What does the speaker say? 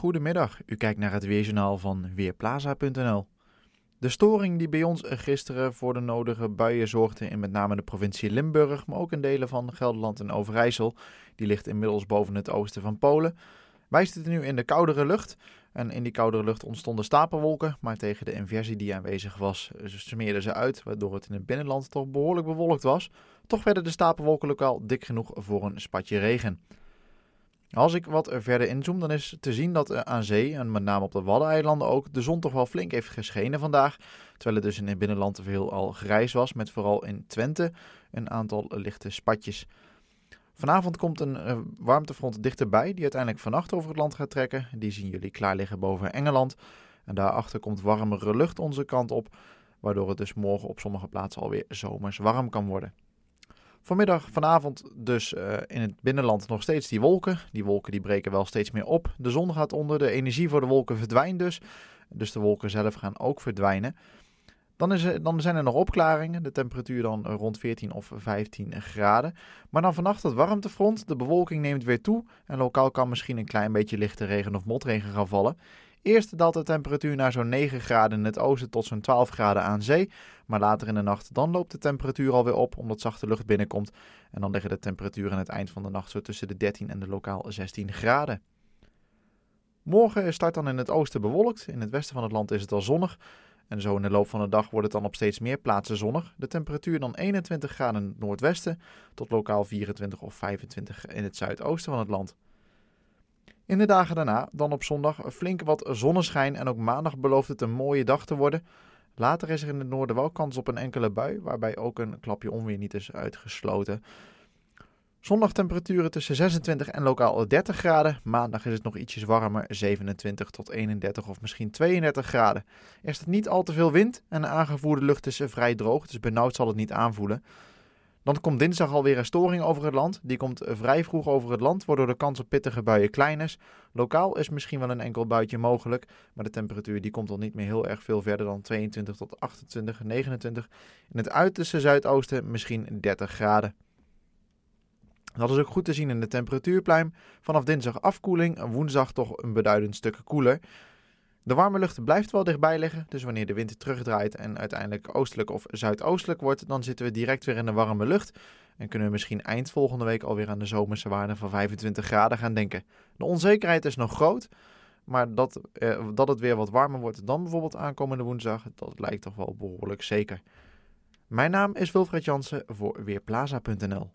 Goedemiddag, u kijkt naar het Weerjournaal van Weerplaza.nl. De storing die bij ons gisteren voor de nodige buien zorgde in met name de provincie Limburg, maar ook in delen van Gelderland en Overijssel, die ligt inmiddels boven het oosten van Polen. Wij zitten nu in de koudere lucht en in die koudere lucht ontstonden stapelwolken, maar tegen de inversie die aanwezig was smeerden ze uit, waardoor het in het binnenland toch behoorlijk bewolkt was. Toch werden de stapelwolken lokaal dik genoeg voor een spatje regen. Als ik wat verder inzoom, dan is te zien dat aan zee, en met name op de Waddeneilanden ook, de zon toch wel flink heeft geschenen vandaag. Terwijl het dus in het binnenland veel al grijs was, met vooral in Twente een aantal lichte spatjes. Vanavond komt een warmtefront dichterbij, die uiteindelijk vannacht over het land gaat trekken. Die zien jullie klaar liggen boven Engeland. En daarachter komt warmere lucht onze kant op, waardoor het dus morgen op sommige plaatsen alweer zomers warm kan worden. Vanmiddag, vanavond dus uh, in het binnenland nog steeds die wolken. Die wolken die breken wel steeds meer op. De zon gaat onder, de energie voor de wolken verdwijnt dus. Dus de wolken zelf gaan ook verdwijnen. Dan, is dan zijn er nog opklaringen. De temperatuur dan rond 14 of 15 graden. Maar dan vannacht het warmtefront. De bewolking neemt weer toe. En lokaal kan misschien een klein beetje lichte regen of motregen gaan vallen. Eerst daalt de temperatuur naar zo'n 9 graden in het oosten tot zo'n 12 graden aan zee. Maar later in de nacht dan loopt de temperatuur alweer op omdat zachte lucht binnenkomt. En dan liggen de temperaturen aan het eind van de nacht zo tussen de 13 en de lokaal 16 graden. Morgen start dan in het oosten bewolkt. In het westen van het land is het al zonnig. En zo in de loop van de dag wordt het dan op steeds meer plaatsen zonnig. De temperatuur dan 21 graden in het noordwesten tot lokaal 24 of 25 in het zuidoosten van het land. In de dagen daarna, dan op zondag, flink wat zonneschijn en ook maandag belooft het een mooie dag te worden. Later is er in het noorden wel kans op een enkele bui, waarbij ook een klapje onweer niet is uitgesloten. Zondag temperaturen tussen 26 en lokaal 30 graden. Maandag is het nog ietsjes warmer, 27 tot 31 of misschien 32 graden. Er is niet al te veel wind en de aangevoerde lucht is vrij droog, dus benauwd zal het niet aanvoelen. Dan komt dinsdag alweer een storing over het land. Die komt vrij vroeg over het land, waardoor de kans op pittige buien klein is. Lokaal is misschien wel een enkel buitje mogelijk, maar de temperatuur die komt al niet meer heel erg veel verder dan 22 tot 28, 29. In het uiterste zuidoosten misschien 30 graden. Dat is ook goed te zien in de temperatuurpluim. Vanaf dinsdag afkoeling, woensdag toch een beduidend stuk koeler. De warme lucht blijft wel dichtbij liggen, dus wanneer de wind terugdraait en uiteindelijk oostelijk of zuidoostelijk wordt, dan zitten we direct weer in de warme lucht en kunnen we misschien eind volgende week alweer aan de zomerse waarde van 25 graden gaan denken. De onzekerheid is nog groot, maar dat, eh, dat het weer wat warmer wordt dan bijvoorbeeld aankomende woensdag, dat lijkt toch wel behoorlijk zeker. Mijn naam is Wilfred Jansen voor Weerplaza.nl